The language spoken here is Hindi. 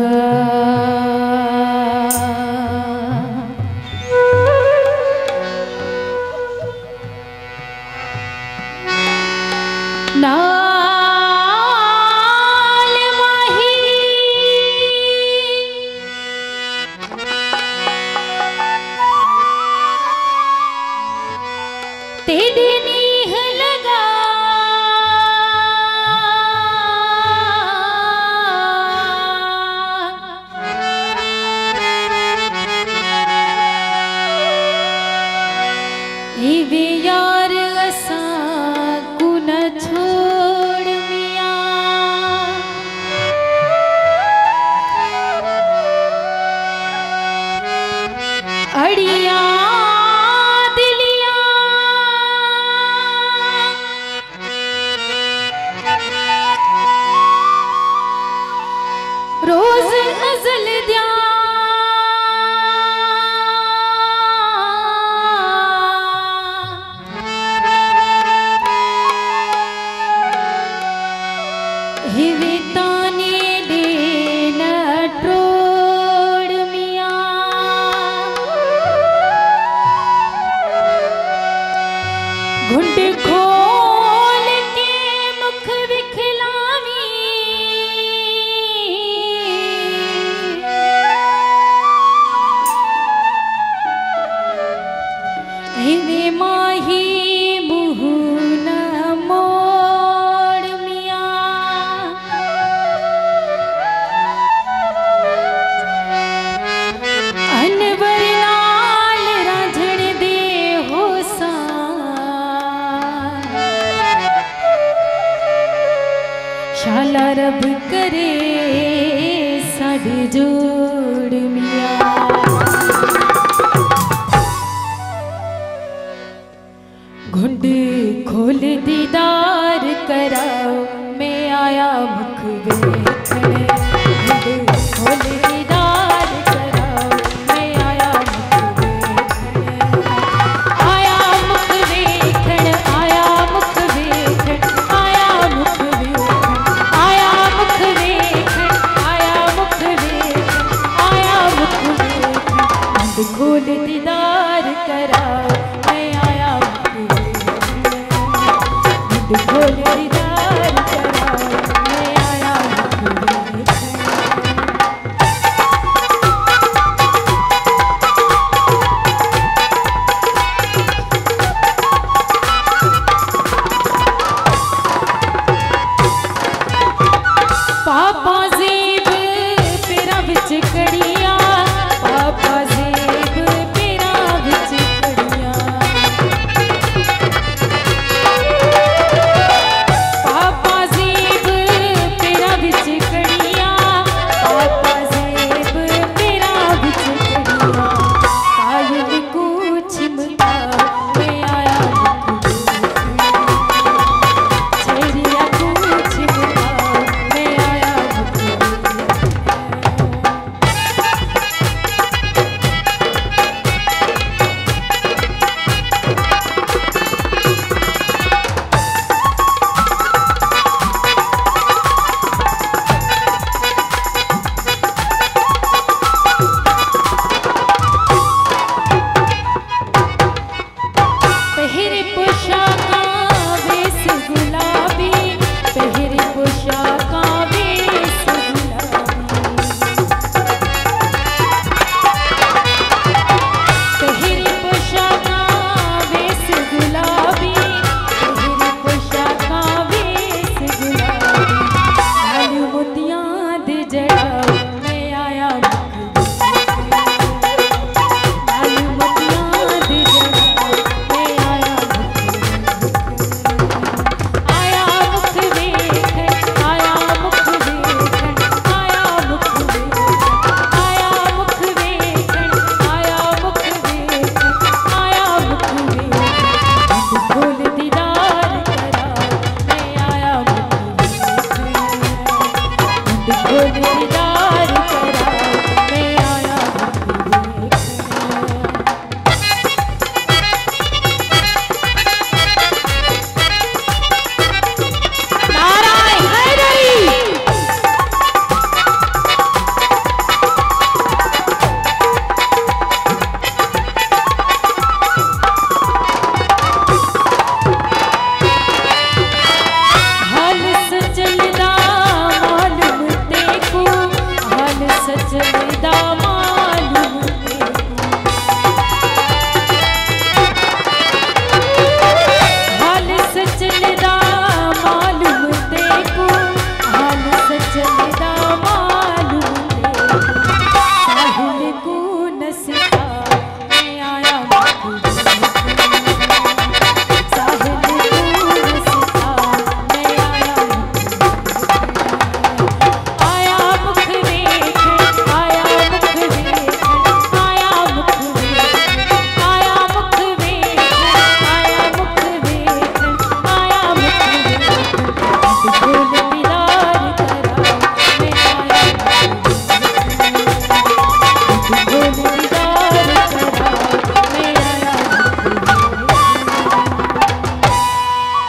啊。यार छोड़ मिया। अड़िया दिलिया। रोज अजल दिया। घुंडी खो भला रब करे साढ़े जोड़ मिया। घुंड खोल दीदार कराओ, मैं आया मुख देखने घुंड खोल ti da